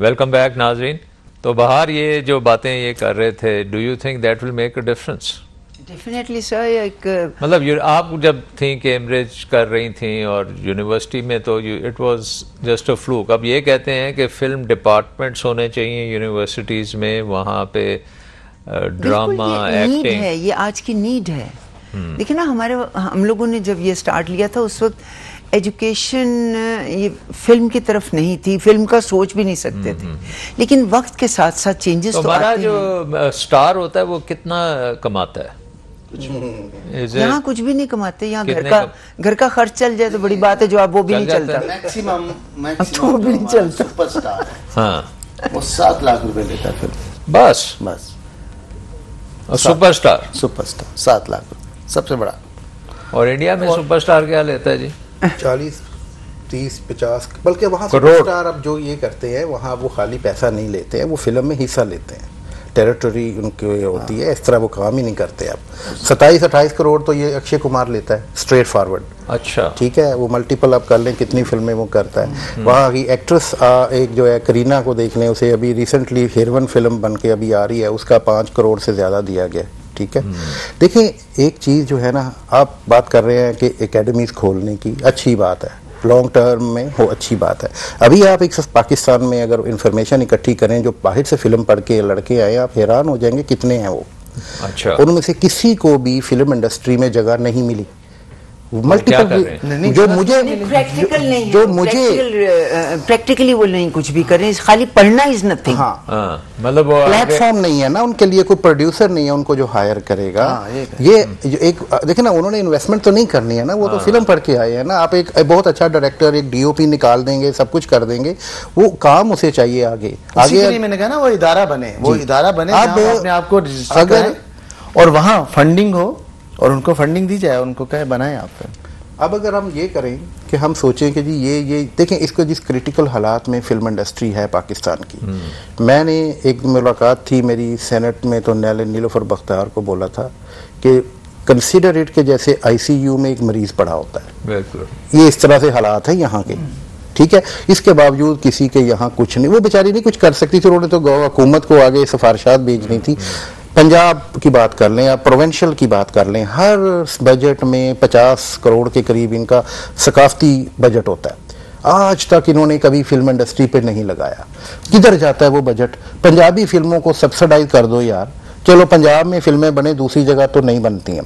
Welcome back नाजरीन तो बाहर ये जो बातें ये कर रहे थे do you think that will make a difference definitely sir एक मतलब आप जब थी कैम्ब्रिज कर रही थी और यूनिवर्सिटी में तो it was just a fluke अब ये कहते हैं कि फ़िल्म डिपार्टमेंट्स होने चाहिए यूनिवर्सिटीज़ में वहाँ पे ड्रामा एक्टिंग है ये आज की नीड है। हम्म। देखिए ना हमारे हम लोगों ने जब ये स्टार्ट लिया था उस वक्त एजुकेशन ये फ़िल्म की तरफ़ नहीं थी फ़िल्म का सोच भी नहीं सकते थे। हम्म, हम्म। लेकिन वक्त के साथ साथ चेंजेस तो, तो हमारा जो स्टार होता है वो कितना कमाता है? यहाँ कुछ भी नहीं कमाते यहाँ घर का घर का खर्च चल जाए तो बड़ी बात है जो आप वो भी नहीं चलता। मैक्सिमम तो वो भी नहीं चलता। सुपरस्टार हाँ। वो सात लाख रुपए लेता फिर बस? बस। सुपरस्टार सुपरस्टार सात लाख सबसे बड़ा। और इंडिया में सुपरस्टार क्या लेता है जी? चालीस तीस पचास बल्कि वहाँ सुपरस्टार अब जो ये करते हैं वहाँ वो खाली पैसा नहीं लेते हैं वो फ़िल्म में हिस्सा लेते हैं। टेरिटरी उनकी होती है इस तरह वो काम ही नहीं करते अब। सत्ताईस अट्ठाईस करोड़ तो ये अक्षय कुमार लेता है स्ट्रेट फॉरवर्ड अच्छा। ठीक है वो मल्टीपल आप कर लें कितनी फ़िल्में वो करता है। हम्म। वहाँ की एक्ट्रेस एक जो है करीना को देख लें उसे अभी रिसेंटली हेरवन फ़िल्म बन के अभी आ रही है उसका पाँच करोड़ से ज़्यादा दिया गया ठीक है। देखिए एक चीज़ जो है ना आप बात कर रहे हैं कि एकेडमीज खोलने की अच्छी बात है। लॉन्ग टर्म में हो अच्छी बात है। अभी आप एक पाकिस्तान में अगर इन्फॉर्मेशन इकट्ठी करें जो बाहर से फ़िल्म पढ़ के लड़के आए आप हैरान हो जाएँगे कितने हैं वो। अच्छा। उनमें से किसी को भी फ़िल्म इंडस्ट्री में जगह नहीं मिली। मल्टीपल जो मुझे प्रैक्टिकल नहीं जो मुझे प्रैक्टिकली वो नहीं कुछ भी करें खाली पढ़ना इज़ नथिंग हाँ, हाँ मतलब प्लेटफॉर्म नहीं है ना उनके लिए कोई प्रोड्यूसर नहीं है उनको जो हायर करेगा। हाँ, ये जो एक देखिए ना उन्होंने इन्वेस्टमेंट तो नहीं करनी है ना वो तो फ़िल्म हाँ। पढ़ के आए हैं ना। आप एक बहुत अच्छा डायरेक्टर एक डीओपी निकाल देंगे सब कुछ कर देंगे। वो काम उसे चाहिए आगे। आगे मैंने कहा ना वो इदारा बने वो इदारा बने आप अपने आप को अगर और वहाँ फंडिंग हो और उनको फंडिंग दी जाए उनको कहे बनाए आप अब अगर हम ये करें कि हम सोचें कि जी ये ये देखें इसको जिस क्रिटिकल हालात में फ़िल्म इंडस्ट्री है पाकिस्तान की। हम्म। मैंने एक मुलाकात थी मेरी सेनेट में तो नैल नीलोफर बख्तार को बोला था कि कंसिडर इट के जैसे आईसीयू में एक मरीज़ पड़ा होता है। ये इस तरह से हालात है यहाँ के। ठीक है? इसके बावजूद किसी के यहाँ कुछ नहीं वो बेचारी नहीं कुछ कर सकती थी उन्होंने तो हुकूमत को आगे सिफारशात भेजनी थी। पंजाब की बात कर लें या प्रोवेंशल की बात कर लें, हर बजट में 50 करोड़ के करीब इनका सकाफती बजट होता है। आज तक इन्होंने कभी फ़िल्म इंडस्ट्री पे नहीं लगाया। किधर जाता है वो बजट पंजाबी फ़िल्मों को सब्सिडाइज कर दो यार। चलो, पंजाब में फ़िल्में बने, दूसरी जगह तो नहीं बनती हैं।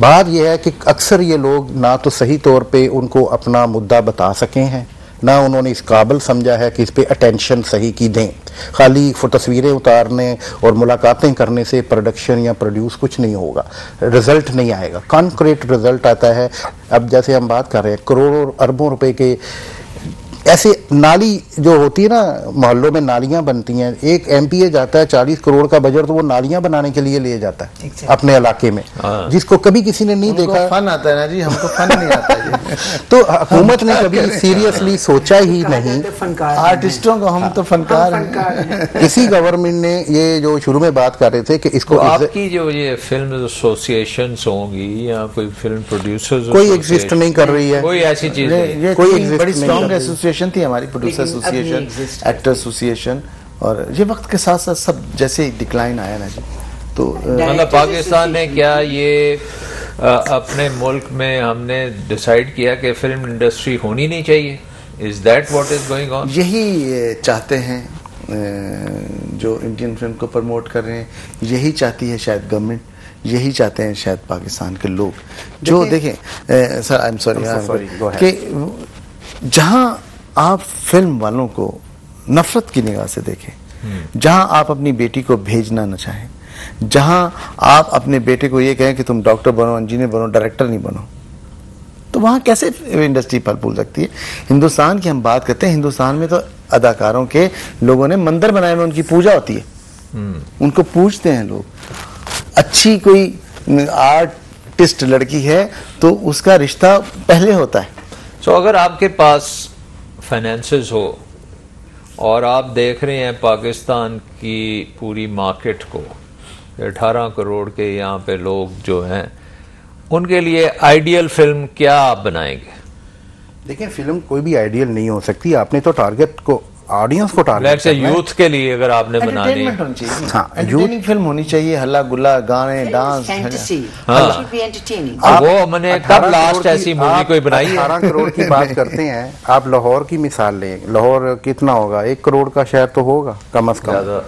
बात यह है कि अक्सर ये लोग ना तो सही तौर पे उनको अपना मुद्दा बता सके हैं, ना उन्होंने इस काबिल समझा है कि इस पर अटेंशन सही की दें। खाली तस्वीरें उतारने और मुलाकातें करने से प्रोडक्शन या प्रोड्यूस कुछ नहीं होगा। रिज़ल्ट नहीं आएगा। कॉन्क्रीट रिज़ल्ट आता है। अब जैसे हम बात कर रहे हैं, करोड़ों अरबों रुपए के ऐसे नाली जो होती है ना मोहल्लों में नालियाँ बनती हैं एक एमपीए जाता है चालीस करोड़ का बजट तो वो नालियाँ बनाने के लिए ले जाता है अपने इलाके में। हाँ। जिसको कभी किसी ने नहीं देखा। फन आता है ना जी हमको फन नहीं आता है तो हुकूमत ने कभी सीरियसली सोचा ही नहीं। आर्टिस्टों को हम तो फनकार इसी गवर्नमेंट ने ये जो शुरू में बात कर रहे थे कि इसको तो आपकी जो ये फ़िल्म एसोसिएशन होंगी या कोई फ़िल्म प्रोड्यूसर कोई एग्जिस्ट नहीं कर रही है। कोई ऐसी चीज़ कोई बड़ी स्ट्रॉन्ग एसोसिएशन एसोसिएशन थी हमारी प्रोड्यूसर एसोसिएशन एक्टर एसोसिएशन और ये वक्त के साथ साथ सब जैसे ही डिक्लाइन आया ना जी। तो मतलब पाकिस्तान ने क्या ये आ, अपने मुल्क में हमने डिसाइड किया कि फ़िल्म इंडस्ट्री होनी नहीं चाहिए? Is that what is going on यही चाहते हैं जो इंडियन फ़िल्म को प्रमोट कर रहे हैं यही चाहती है शायद गवर्नमेंट यही चाहते हैं शायद पाकिस्तान के लोग। जो देखें सर आई एम सॉरी कि जहाँ आप फ़िल्म वालों को नफरत की निगाह से देखें। हम्म। जहाँ आप अपनी बेटी को भेजना न चाहें जहाँ आप अपने बेटे को ये कहें कि तुम डॉक्टर बनो इंजीनियर बनो डायरेक्टर नहीं बनो तो वहाँ कैसे इंडस्ट्री फल फूल सकती है? हिंदुस्तान की हम बात करते हैं हिंदुस्तान में तो अदाकारों के लोगों ने मंदिर बनाए में उनकी पूजा होती है। हम्म। उनको पूछते हैं लोग। अच्छी कोई आर्टिस्ट लड़की है तो उसका रिश्ता पहले होता है। सो so, अगर आपके पास फाइनेंसेस हो, और आप देख रहे हैं पाकिस्तान की पूरी मार्केट को। अठारह करोड़ के यहाँ पे लोग जो हैं, उनके लिए आइडियल फ़िल्म क्या आप बनाएँगे? देखिए फ़िल्म कोई भी आइडियल नहीं हो सकती। आपने तो टारगेट को ऑडियंस को टारगेट से यूथ के लिए अगर आपने बनानी एंटरटेनमेंट होनी चाहिए। हाँ, एंटरटेनिंग फ़िल्म होनी चाहिए हल्ला गुल्ला गाने डांस fantasy. हाँ। वो मैंने कब लास्ट ऐसी मूवी कोई बनाई है? 18 करोड़ की बात करते हैं आप लाहौर की मिसाल लें। लाहौर कितना होगा? एक करोड़ का शहर तो होगा कम अज कम।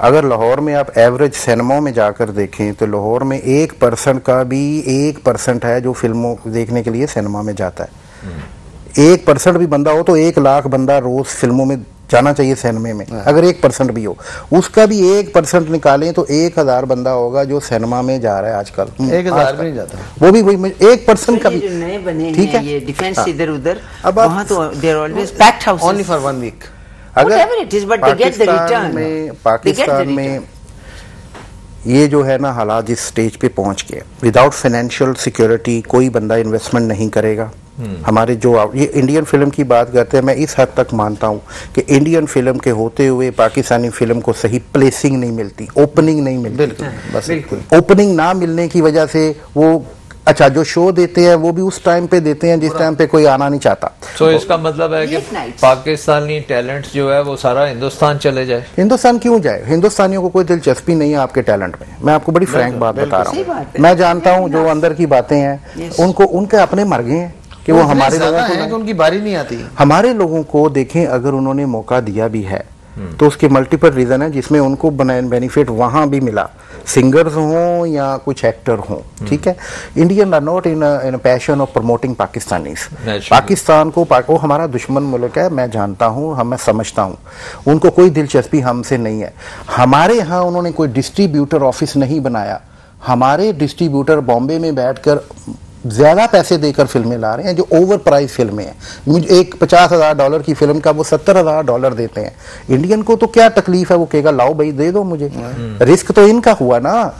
अगर लाहौर में आप एवरेज सिनेमाओं में जाकर देखें तो लाहौर में एक परसेंट का भी एक परसेंट है जो फ़िल्मों देखने के लिए सिनेमा में जाता है। एक परसेंट भी बंदा हो तो एक लाख बंदा रोज फ़िल्मों में जाना चाहिए सिनेमा में अगर एक परसेंट भी हो। उसका भी एक परसेंट निकालें तो एक हज़ार बंदा होगा जो सिनेमा में जा रहा है आजकल। एक हज़ार आजकल। भी नहीं जाता। वो भी वही एक परसेंट का भी नए बने ठीक है ये डिफेंस हाँ। इधर उधर अब वहाँ तो there always packed house only for one week Pakistan में पाकिस्तान में ये जो है ना हालात जिस स्टेज पे पहुँच गए। विदाउट फाइनेंशियल सिक्योरिटी कोई बंदा इन्वेस्टमेंट नहीं करेगा। हमारे जो ये इंडियन फ़िल्म की बात करते हैं मैं इस हद तक मानता हूँ कि इंडियन फ़िल्म के होते हुए पाकिस्तानी फ़िल्म को सही प्लेसिंग नहीं मिलती ओपनिंग नहीं मिलती। बिल्कुल बस ओपनिंग ना मिलने की वजह से वो अच्छा जो शो देते हैं वो भी उस टाइम पे देते हैं जिस टाइम पे कोई आना नहीं चाहता। तो इसका मतलब है कि पाकिस्तानी टैलेंट जो है वो सारा हिंदुस्तान चले जाए। हिंदुस्तान क्यों जाए? हिंदुस्तानियों को कोई दिलचस्पी नहीं है आपके टैलेंट में। मैं आपको बड़ी फ्रैंक बात बता रहा हूँ। मैं जानता हूँ जो अंदर की बातें हैं उनको उनके अपने मर गए हैं। कि वो हमारे लोगों को है कि उनकी बारी नहीं आती। हमारे लोगों को देखें अगर उन्होंने मौका दिया भी है तो उसके मल्टीपल रीजन है जिसमें उनको बेनिफिट वहाँ भी मिला। सिंगर्स हों या कुछ एक्टर हों ठीक है? Indian are not in in position of promoting Pakistanis Pakistan को पाक, वो हमारा दुश्मन मुल्क है मैं जानता हूँ हम मैं समझता हूँ। उनको कोई दिलचस्पी हमसे नहीं है। हमारे यहाँ उन्होंने कोई डिस्ट्रीब्यूटर ऑफ़िस नहीं बनाया। हमारे डिस्ट्रीब्यूटर बॉम्बे में बैठकर ज़्यादा पैसे देकर फ़िल्में ला रहे हैं जो ओवर प्राइस फ़िल्में हैं। मुझे एक पचास हज़ार डॉलर की फ़िल्म का वो सत्तर हज़ार डॉलर देते हैं। इंडियन को तो क्या तकलीफ़ है वो कहेगा लाओ भाई दे दो मुझे। रिस्क तो इनका हुआ ना।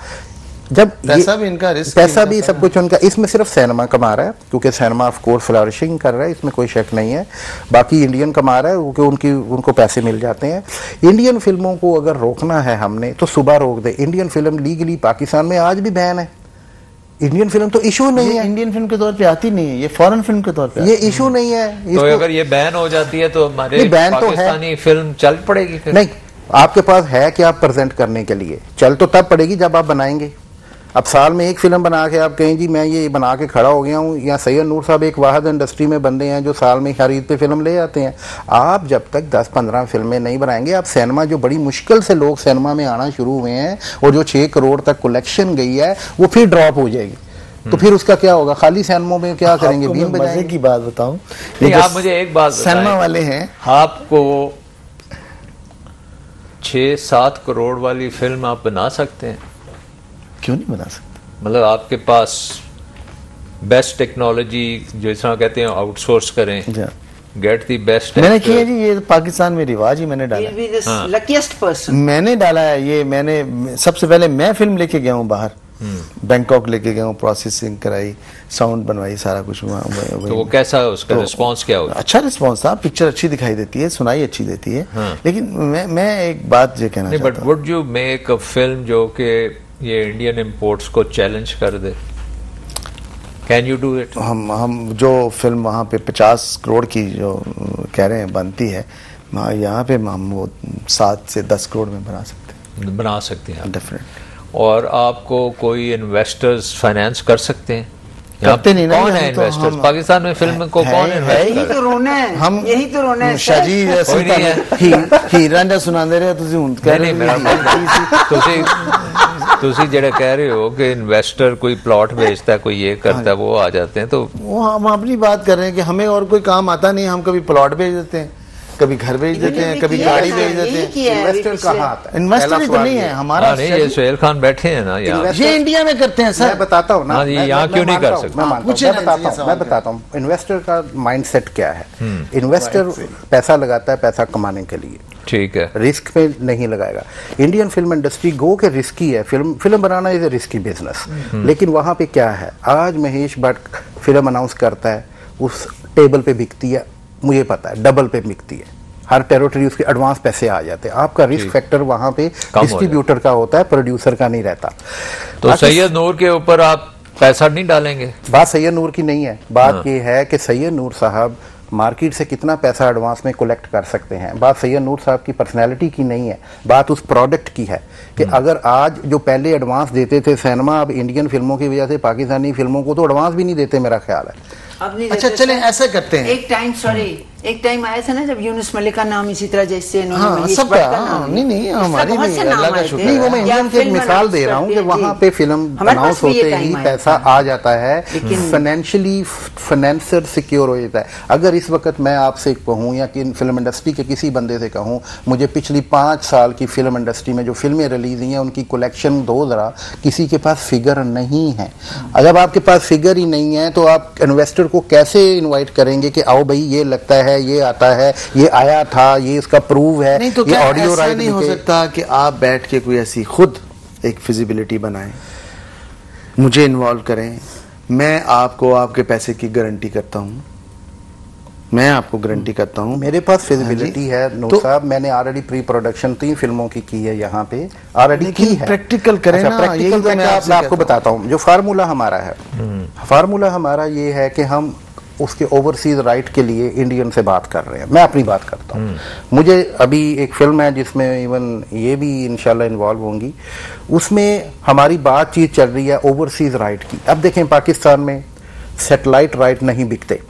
जब पैसा भी इनका, रिस्क पैसा भी भी सब कुछ उनका। इसमें सिर्फ़ सिनेमा कमा रहा है क्योंकि सिनेमा ऑफ़ कोर्स फ्लरिशिंग कर रहा है इसमें कोई शक नहीं है। बाकी इंडियन कमा रहा है क्योंकि उनकी उनको पैसे मिल जाते हैं। इंडियन फ़िल्मों को अगर रोकना है हमने तो सुबह रोक दे। इंडियन फ़िल्म लीगली पाकिस्तान में आज भी बैन है। इंडियन फ़िल्म तो इशू नहीं है। इंडियन फ़िल्म के तौर पे आती नहीं है ये फॉरेन फ़िल्म के तौर पे ये इशू नहीं है। तो अगर ये बैन हो जाती है तो हमारे बैन तो है। फ़िल्म चल पड़ेगी फिर। नहीं आपके पास है क्या प्रेजेंट करने के लिए? चल तो तब पड़ेगी जब आप बनाएँगे। अब साल में एक फ़िल्म बना के आप कहें जी मैं ये बना के खड़ा हो गया हूँ या सैयद नूर साहब एक वाहद इंडस्ट्री में बंदे हैं जो साल में हर ईद पे फ़िल्म ले आते हैं। आप जब तक 10-15 फ़िल्में नहीं बनाएँगे आप सिनेमा जो बड़ी मुश्किल से लोग सिनेमा में आना शुरू हुए हैं और जो छः करोड़ तक कलेक्शन गई है वो फिर ड्रॉप हो जाएगी। तो फिर उसका क्या होगा? खाली सिनेमा में क्या करेंगे? की बात बताऊँ। ये आप मुझे एक बात सिनेमा वाले हैं। आपको छः सात करोड़ वाली फ़िल्म आप बना सकते हैं। क्यों नहीं बना सकते? मतलब आपके पास बेस्ट टेक्नोलॉजी जिस तरह कहते हैं आउटसोर्स करें। गेट दी बेस्ट मैंने किया जी ये तो पाकिस्तान में रिवाज ही मैंने डाला He'll है। हाँ। मैंने डाला है ये मैंने सबसे पहले मैं फ़िल्म लेके गया हूँ बाहर। बैंकॉक लेके गया हूँ प्रोसेसिंग कराई साउंड बनवाई सारा कुछ वहाँ- वहाँ- तो वो कैसा है उसका तो- रिस्पांस क्या होगा अच्छा रिस्पांस था पिक्चर अच्छी दिखाई देती है सुनाई अच्छी देती है। हाँ। लेकिन मैं मैं एक बात ये कहना नहीं बट चाहता हूँ। Would you make a film जो कि ये इंडियन इंपोर्ट्स को चैलेंज कर दे कैन यू डू इट हम हम जो फिल्म वहाँ पे पचास करोड़ की जो अ, कह रहे हैं बनती है वहाँ- यहाँ पे हम वो सात से दस करोड़ में बना सकते बना सकते हैं हैं आप। डेफिनेट और आपको कोई इन्वेस्टर्स फाइनेंस कर सकते हैं यहाँ करते नहीं ना, कौन हम है तो इन्वेस्टर्स हम- पाकिस्तान में फिल्म को है- कौन है इन्वेस्ट यही तो रोना है हम यही तो रोना है शाजी सर। कोई नहीं है। ही हीरा ने सुना दे रहे ਤੁਸੀਂ ਹੁਣ ਕਹਿ नहीं नहीं मेरा ਰਹੇ ਤੁਸੀਂ ਤੁਸੀਂ ਜਿਹੜਾ ਕਹਿ ਰਹੇ ਹੋ कि इन्वेस्टर कोई प्लॉट बेचता है कोई ये करता है वो आ जाते हैं तो वो हम अपनी बात कर रहे हैं कि हमें और कोई काम आता नहीं हम कभी प्लॉट बेच देते हैं कभी घर बेच देते हैं कभी गाड़ी बेच देते हैं। है। इन्वेस्टर कहाँ आता है। इन्वेस्टर ही तो नहीं है हमारा हाँ नहीं ये सुहेल खान बैठे हैं ना यहाँ। ये इंडिया में करते हैं सर। मैं बताता हूँ ना हाँ यहाँ क्यों नहीं कर सकते? मैं मानता हूँ मैं बताता हूँ मैं बताता हूँ इन्वेस्टर का माइंडसेट क्या है? इन्वेस्टर पैसा लगाता है पैसा कमाने के लिए। ठीक है। रिस्क पे नहीं लगाएगा। इंडियन फ़िल्म इंडस्ट्री गो के रिस्की है। फ़िल्म फ़िल्म बनाना इज़ ए रिस्की बिज़नेस लेकिन वहाँ पे क्या है? आज महेश भट्ट फ़िल्म अनाउंस करता है उस टेबल पे बिकती है। मुझे पता है डबल पे बिकती है। हर टेरिटरी उसके एडवांस पैसे आ जाते हैं। आपका रिस्क फैक्टर वहाँ पे हो डिस्ट्रीब्यूटर का होता है प्रोड्यूसर का नहीं रहता। तो सैयद नूर के ऊपर आप पैसा नहीं डालेंगे? बात सैयद नूर की नहीं है। बात ये है कि सैयद नूर साहब मार्केट से कितना पैसा एडवांस में कलेक्ट कर सकते हैं? बात सैयद नूर साहब की पर्सनैलिटी की नहीं है बात उस प्रोडक्ट की है कि अगर आज जो पहले एडवांस देते थे सिनेमा अब इंडियन फ़िल्मों की वजह से पाकिस्तानी फ़िल्मों को तो एडवांस भी नहीं देते मेरा ख्याल है। अब नहीं अच्छा चले ऐसा करते हैं। एक टाइम सॉरी एक टाइम आया था ना जब यूनुस मलिक का नाम इसी तरह जैसे इन्होंने हाँ, सबका, का हाँ, नाम नहीं, नहीं, हमारी अल्लाह का शुक्र नहीं वो मैं इंडियन की मिसाल दे रहा हूँ कि वहाँ पे फ़िल्म अनाउंस होते ही पैसा आ जाता है फाइनेंशियली फाइनेंसर सिक्योर हो जाता है। अगर इस वक्त मैं आपसे कहूँ या कि फ़िल्म इंडस्ट्री के किसी बंदे से कहूँ मुझे पिछली पाँच साल की फ़िल्म इंडस्ट्री में जो फ़िल्में रिलीज़ हुई हैं उनकी कलेक्शन दो ज़रा किसी के पास फिगर नहीं है। अगर आपके पास फिगर ही नहीं है तो आप इन्वेस्टर को कैसे इन्वाइट करेंगे कि आओ भाई ये लगता है ये आता है ये आया था ये इसका प्रूव है नहीं तो ये क्या ऑडियो राइट नहीं हो सकता कि आप बैठ के कोई ऐसी खुद एक फिजिबिलिटी बनाएँ? मुझे इन्वॉल्व करें। मैं आपको आपके पैसे की गारंटी करता हूँ। मैं आपको गारंटी करता हूँ। मेरे पास हाँ फिजिबिलिटी है नूर तो- साहब मैंने ऑलरेडी प्री प्रोडक्शन तीन फ़िल्मों की की है यहाँ पे। ऑलरेडी की है। practical करें अच्छा, ना, यही तो मैं मैं आपको बताता हूँ। जो फार्मूला हमारा है फार्मूला हमारा ये है कि हम उसके ओवरसीज राइट के लिए इंडियन से बात कर रहे हैं। मैं अपनी बात करता हूँ। मुझे अभी एक फ़िल्म है जिसमें इवन ये भी इंशाल्लाह इन्वॉल्व होंगी। उसमें हमारी बातचीत चल रही है ओवरसीज राइट की। अब देखें पाकिस्तान में सेटेलाइट राइट नहीं बिकते।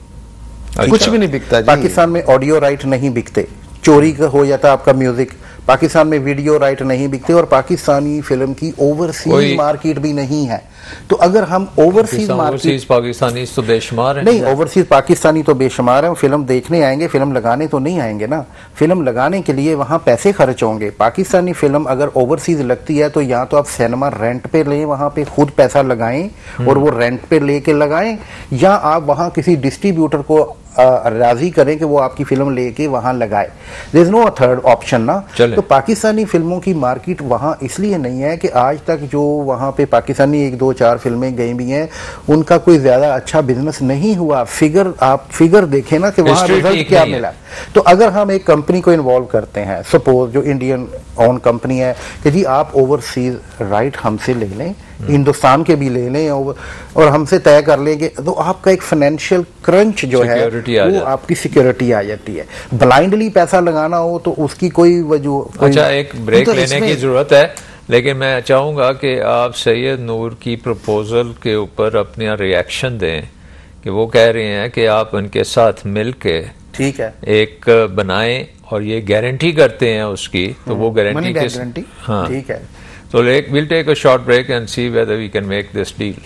कुछ भी नहीं बिकता पाकिस्तान में ऑडियो राइट नहीं बिकते। चोरी का हो जाता आपका म्यूज़िक पाकिस्तान में वीडियो राइट नहीं बिकते और पाकिस्तानी फ़िल्म की ओवरसीज मार्केट भी नहीं है। तो अगर हम ओवरसीज मार्केट पाकिस्तानी तो बेशुमार है। नहीं ओवरसीज पाकिस्तानी तो बेशुमार है। फ़िल्म देखने आएँगे फ़िल्म लगाने तो नहीं आएँगे ना। फ़िल्म लगाने के लिए वहाँ पैसे खर्च होंगे। पाकिस्तानी फ़िल्म अगर ओवरसीज लगती है तो या तो आप सिनेमा रेंट पे लें वहाँ पे खुद पैसा लगाएँ और वो रेंट पे लेके लगाएँ या आप वहाँ किसी डिस्ट्रीब्यूटर को राज़ी करें कि वो आपकी फ़िल्म लेके वहाँ लगाए। There is no third option ना तो पाकिस्तानी फ़िल्मों की मार्केट वहाँ इसलिए नहीं है कि आज तक जो वहाँ पे पाकिस्तानी एक दो चार फ़िल्में गई भी हैं उनका कोई ज़्यादा अच्छा बिज़नेस नहीं हुआ। फिगर आप फिगर देखें ना कि वहाँ रिज़ल्ट क्या। मिला। तो अगर हम एक कंपनी को इन्वॉल्व करते हैं सपोज़ जो इंडियन ओन कंपनी है कि जी आप ओवरसीज राइट हमसे ले लें हिंदुस्तान के भी ले लें और और हमसे तय कर लेंगे तो आपका एक फाइनेंशियल क्रंच जो है वो आपकी सिक्योरिटी आ जाती है। ब्लाइंडली पैसा लगाना हो तो उसकी कोई वजह अच्छा एक ब्रेक तो लेने की ज़रूरत है लेकिन मैं चाहूँगा कि आप सैयद नूर की प्रपोजल के ऊपर अपना रिएक्शन दें कि वो कह रहे हैं कि आप उनके साथ मिल के ठीक है। एक बनाए और ये गारंटी करते हैं उसकी तो वो गारंटी guarantee? हाँ। ठीक है। तो will take a short break and see whether we can make this deal